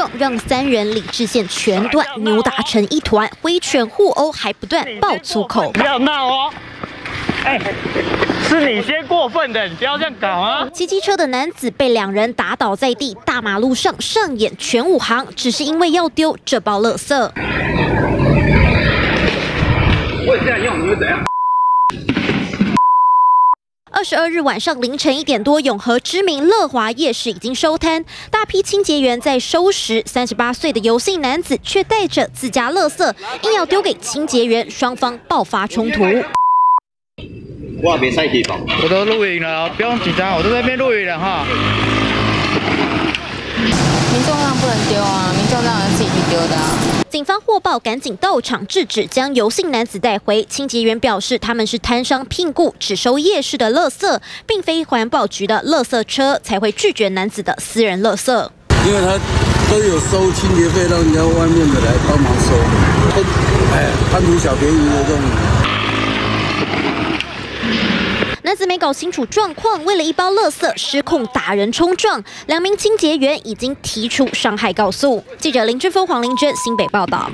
撞，让三人理智线全断，扭打成一团，挥拳互殴，还不断爆粗口。不要闹哦！哎，是你先过分的，你不要这样搞啊！骑机车的男子被两人打倒在地，大马路上上演全武行，只是因为要丢这包垃圾。二十二日晚上凌晨一点多，永和知名乐华夜市已经收摊，大批清洁员在收拾。三十八岁的游姓男子却带着自家垃圾，硬要丢给清洁员，双方爆发冲突。我别塞地方，我都录影了，不用紧张，我都在那边录影了哈。民众让不能丢啊，民众让人自己去丢的。警方获报，赶紧到场制止，将游姓男子带回。清洁员表示，他们是摊商聘雇，只收夜市的垃圾，并非环保局的垃圾车，才会拒绝男子的私人垃圾。因为他都有收清洁费，让人家外面的来帮忙收，哎，贪图小便宜的这种。男子没搞清楚状况，为了一包垃圾失控打人冲撞，两名清洁员已经提出伤害告诉。记者林志峰、黄玲娟新北报道。